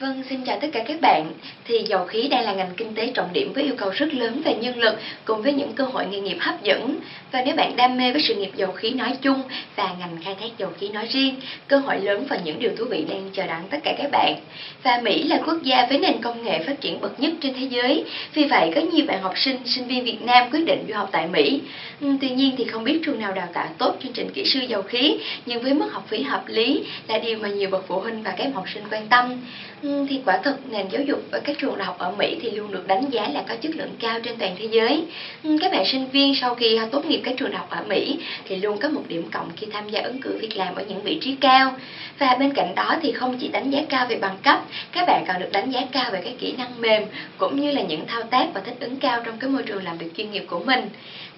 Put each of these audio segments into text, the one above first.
Vâng, xin chào tất cả các bạn. Thì dầu khí đang là ngành kinh tế trọng điểm với yêu cầu rất lớn về nhân lực cùng với những cơ hội nghề nghiệp hấp dẫn. Và nếu bạn đam mê với sự nghiệp dầu khí nói chung và ngành khai thác dầu khí nói riêng, cơ hội lớn và những điều thú vị đang chờ đón tất cả các bạn. Và Mỹ là quốc gia với nền công nghệ phát triển bậc nhất trên thế giới. Vì vậy, có nhiều bạn học sinh, sinh viên Việt Nam quyết định du học tại Mỹ. Ừ, tuy nhiên thì không biết trường nào đào tạo tốt chương trình kỹ sư dầu khí, nhưng với mức học phí hợp lý là điều mà nhiều bậc phụ huynh và các em học sinh quan tâm. Ừ, thì quả thực nền giáo dục ở các trường đại học ở Mỹ thì luôn được đánh giá là có chất lượng cao trên toàn thế giới. Ừ, các bạn sinh viên sau khi tốt nghiệp các trường đại học ở Mỹ thì luôn có một điểm cộng khi tham gia ứng cử việc làm ở những vị trí cao. Và bên cạnh đó thì không chỉ đánh giá cao về bằng cấp, các bạn còn được đánh giá cao về các kỹ năng mềm cũng như là những thao tác và thích ứng cao trong cái môi trường làm việc chuyên nghiệp của mình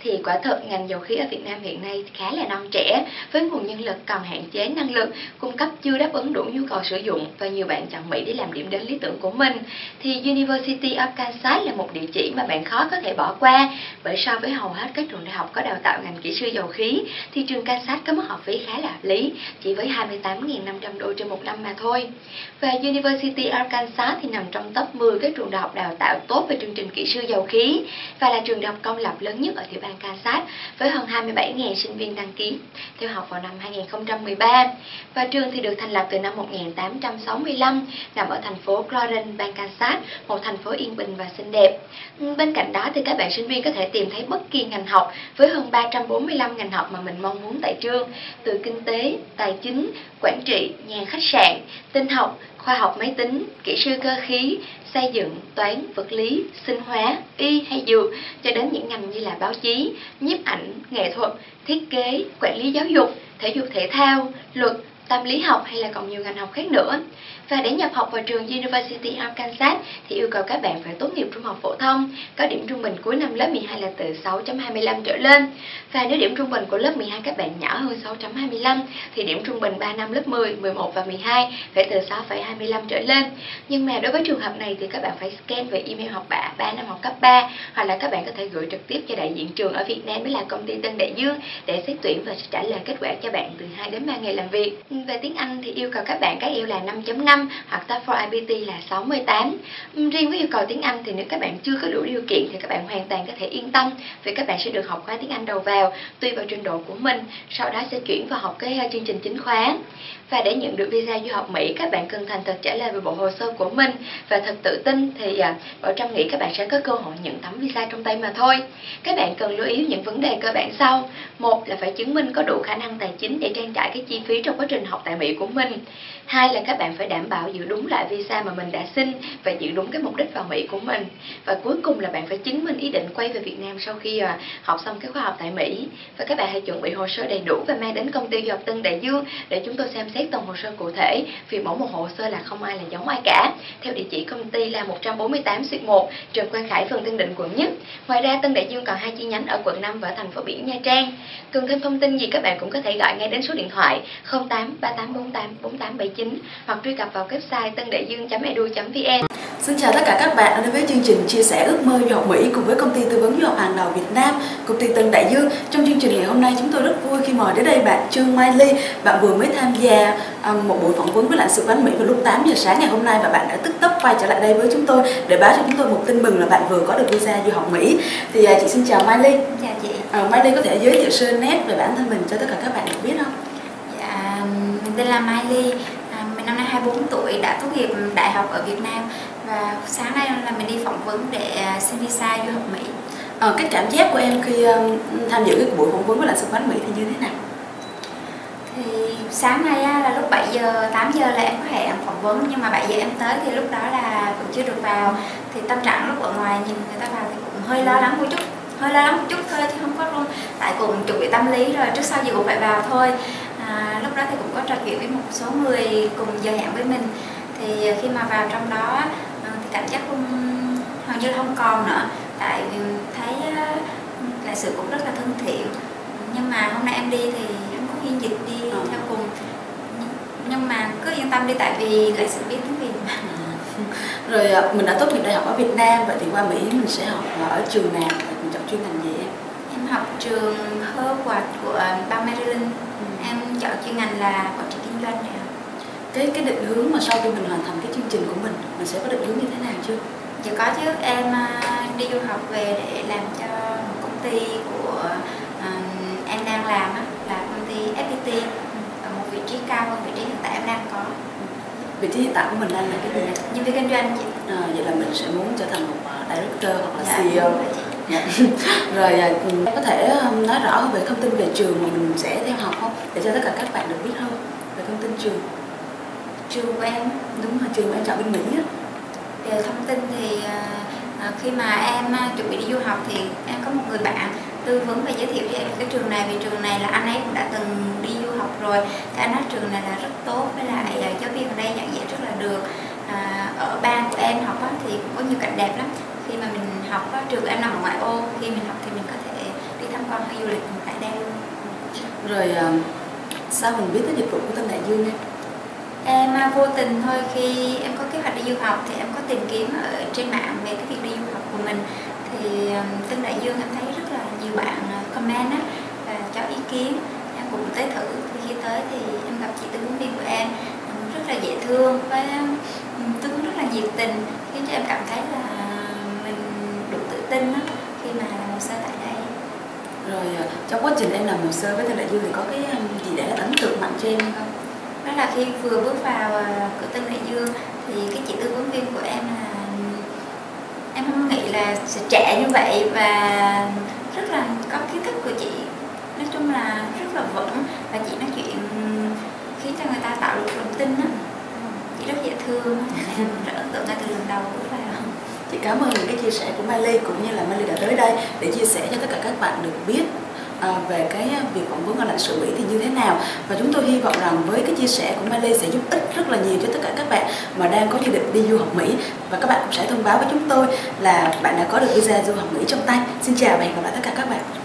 thì quả thật ngành dầu khí ở Việt Nam hiện nay khá là non trẻ với nguồn nhân lực còn hạn chế năng lực cung cấp chưa đáp ứng đủ nhu cầu sử dụng và nhiều bạn chọn Mỹ để làm điểm đến lý tưởng của mình thì thì University of Kansas là một địa chỉ mà bạn khó có thể bỏ qua. Bởi so với hầu hết các trường đại học có đào tạo ngành kỹ sư dầu khí thì trường Kansas có mức học phí khá là hợp lý chỉ với 28.500 đô trên một năm mà thôi. Và University of Kansas thì nằm trong top 10 các trường đại học đào tạo tốt về chương trình kỹ sư dầu khí và là trường đại học công lập lớn nhất ở tiểu bang bang Kansas với hơn 27.000 sinh viên đăng ký theo học vào năm 2013 và trường thì được thành lập từ năm 1865 nằm ở thành phố Clarence, bang Kansas, một thành phố yên bình và xinh đẹp. Bên cạnh đó thì các bạn sinh viên có thể tìm thấy bất kỳ ngành học với hơn 345 ngành học mà mình mong muốn tại trường, từ kinh tế, tài chính, quản trị, nhà khách sạn, tinh học, khoa học máy tính, kỹ sư cơ khí, xây dựng, toán, vật lý, sinh hóa, y hay dược cho đến những ngành như là báo chí, nhiếp ảnh, nghệ thuật, thiết kế, quản lý giáo dục, thể dục thể thao, luật, tâm lý học hay là còn nhiều ngành học khác nữa. Và để nhập học vào trường University of Kansas thì yêu cầu các bạn phải tốt nghiệp trung học phổ thông, có điểm trung bình cuối năm lớp 12 là từ 6.25 trở lên. Và nếu điểm trung bình của lớp 12 các bạn nhỏ hơn 6.25 thì điểm trung bình 3 năm lớp 10, 11 và 12 phải từ 6,25 trở lên. Nhưng mà đối với trường hợp này thì các bạn phải scan về email học bạ 3 năm học cấp 3 hoặc là các bạn có thể gửi trực tiếp cho đại diện trường ở Việt Nam mới là công ty Tân Đại Dương để xét tuyển và sẽ trả lời kết quả cho bạn từ 2 đến 3 ngày làm việc. Về tiếng Anh thì yêu cầu các bạn các yêu là 5.5 5 hoặc TOEFL IBT là 68. Ừ, riêng với yêu cầu tiếng Anh thì nếu các bạn chưa có đủ điều kiện thì các bạn hoàn toàn có thể yên tâm vì các bạn sẽ được học khóa tiếng Anh đầu vào tùy vào trình độ của mình, sau đó sẽ chuyển vào học cái ờ, chương trình chính khóa. Và để nhận được visa du học Mỹ, các bạn cần thành thật trả lời về bộ hồ sơ của mình và thật tự tin thì ở Bảo Trâm nghĩ các bạn sẽ có cơ hội nhận tấm visa trong tay mà thôi. Các bạn cần lưu ý những vấn đề cơ bản sau. Một là phải chứng minh có đủ khả năng tài chính để trang trải cái chi phí trong quá trình học tại Mỹ của mình. Hai là các bạn phải đảm bảo giữ đúng lại visa mà mình đã xin và giữ đúng cái mục đích vào Mỹ của mình. Và cuối cùng là bạn phải chứng minh ý định quay về Việt Nam sau khi à, học xong cái khóa học tại Mỹ. Và các bạn hãy chuẩn bị hồ sơ đầy đủ và mang đến công ty du học Tân Đại Dương để chúng tôi xem xét xét từng hồ sơ cụ thể, vì mỗi một hồ sơ là không ai là giống ai cả theo địa chỉ công ty là 148 xuyệt 1 trường Quang Khải, phường Tân Định, quận nhất ngoài ra, Tân Đại Dương còn hai chi nhánh ở quận 5 và thành phố biển Nha Trang cần thêm thông tin gì các bạn cũng có thể gọi ngay đến số điện thoại 08 3848 4879 hoặc truy cập vào website tân đại dương.edu.vn Xin chào tất cả các bạn đã đến với chương trình chia sẻ ước mơ du học Mỹ cùng với công ty tư vấn du học hàng đầu Việt Nam, công ty Tân Đại Dương. Trong chương trình ngày hôm nay chúng tôi rất vui khi mời đến đây bạn Trương Mai Ly. Bạn vừa mới tham gia um, một buổi phỏng vấn với lãnh sự quán Mỹ vào lúc 8 giờ sáng ngày hôm nay và bạn đã tức tốc quay trở lại đây với chúng tôi để báo cho chúng tôi một tin mừng là bạn vừa có được visa du học Mỹ. Thì uh, chị xin chào Mai Ly. Chào chị. Uh, Mai Ly có thể giới thiệu sơ nét về bản thân mình cho tất cả các bạn được biết không? Tên là Mai Ly. À, mình năm nay 24 tuổi đã tốt nghiệp đại học ở Việt Nam và sáng nay là mình đi phỏng vấn để à, xin visa du học Mỹ. À, cái cảm giác của em khi tham dự cái buổi phỏng vấn với lãnh sự quán Mỹ thì như thế nào? Thì sáng nay là lúc 7 giờ, 8 giờ là em có hẹn phỏng vấn nhưng mà 7 giờ em tới thì lúc đó là cũng chưa được vào thì tâm trạng lúc ở ngoài nhìn người ta vào thì cũng hơi lo lắng một chút hơi lo lắng một chút thôi chứ không có luôn tại cùng chuẩn bị tâm lý rồi trước sau gì cũng phải vào thôi à, lúc đó thì cũng có trò chuyện với một số người cùng giờ hẹn với mình thì khi mà vào trong đó ờ, thì cảm giác không hầu như không còn nữa tại vì thấy là sự cũng rất là thân thiện nhưng mà hôm nay em đi thì em có phiên dịch đi ừ. theo cùng nhưng mà cứ yên tâm đi tại vì lại sự biết tiếng việt mà rồi mình đã tốt nghiệp đại học ở Việt Nam vậy thì qua Mỹ mình sẽ học ở trường nào và mình chọn chuyên ngành gì em? Em học trường Harvard của bang Maryland. Chọn chuyên ngành là quản trị kinh doanh này ạ. cái cái định hướng mà sau khi mình hoàn thành cái chương trình của mình mình sẽ có định hướng như thế nào chưa Dạ có chứ, em à, đi du học về để làm cho một công ty của à, em đang làm á, là công ty FPT ở một vị trí cao hơn vị trí hiện tại em đang có. vị trí hiện tại của mình đang là cái gì Nhân viên kinh doanh chị. à, vậy là mình sẽ muốn trở thành một ờ, director hoặc là Dạ, CEO. Dạ. rồi dạ, em có thể um, nói rõ hơn về thông tin về trường mà mình sẽ theo học không? Để cho tất cả các bạn được biết hơn về thông tin trường. Trường của em đúng là trường mà em chọn bên mỹ á. Về thông tin thì à, à khi mà em à, chuẩn bị đi du học thì em có một người bạn tư vấn và giới thiệu cho em cái trường này vì trường này là anh ấy cũng đã từng đi du học rồi. Thì anh nói trường này là rất tốt với lại à, giáo viên ở đây giảng dạy rất là được. À, ở bang của em học á, thì cũng có nhiều cảnh đẹp lắm. Khi mà mình học á, trường của em nằm ở ngoại ô khi mình học thì mình có thể đi tham quan đi du lịch tại đây luôn rồi à, sao mình biết tới dịch vụ của Tân Đại Dương em Em à, vô tình thôi khi em có kế hoạch đi du học thì em có tìm kiếm ở trên mạng về cái việc đi du học của mình. Thì um, Tân Đại Dương em thấy rất là nhiều bạn à, comment á và cho ý kiến. Em cũng tới thử thì khi tới thì em gặp chị tư vấn viên của em rất là dễ thương um, tư vấn rất là nhiệt tình khiến cho em cảm thấy là tin á khi mà làm hồ sơ tại đây. Rồi à, trong quá trình em làm hồ sơ với Tân Đại Dương thì có cái gì để ấn tượng mạnh cho em không? Đó là khi vừa bước vào à, cửa Tân Đại Dương thì cái chị tư vấn viên của em là em không nghĩ là sẽ trẻ như vậy và rất là có kiến thức của chị. Nói chung là rất là vững và chị nói chuyện khiến cho người ta tạo được lòng tin á. Chị rất dễ thương rất ấn tượng ngay từ lần đầu bước vào Chị cảm ơn những cái chia sẻ của Miley cũng như là Miley đã tới đây để chia sẻ cho tất cả các bạn được biết à, về cái việc phỏng vấn ở lãnh sự Mỹ thì như thế nào và chúng tôi hy vọng rằng với cái chia sẻ của Miley sẽ giúp ích rất là nhiều cho tất cả các bạn mà đang có dự định đi du học Mỹ và các bạn cũng sẽ thông báo với chúng tôi là bạn đã có được visa du học Mỹ trong tay. Xin chào và hẹn gặp lại tất cả các bạn.